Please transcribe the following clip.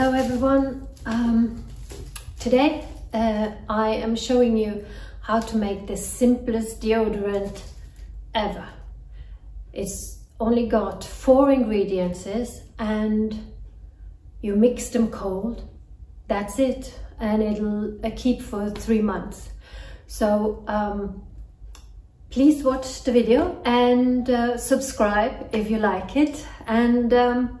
everyone. Um, today uh, I am showing you how to make the simplest deodorant ever. It's only got four ingredients and you mix them cold. That's it. And it'll uh, keep for three months. So um, please watch the video and uh, subscribe if you like it. And um,